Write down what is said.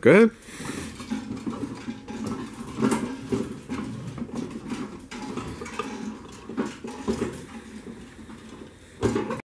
Go ahead.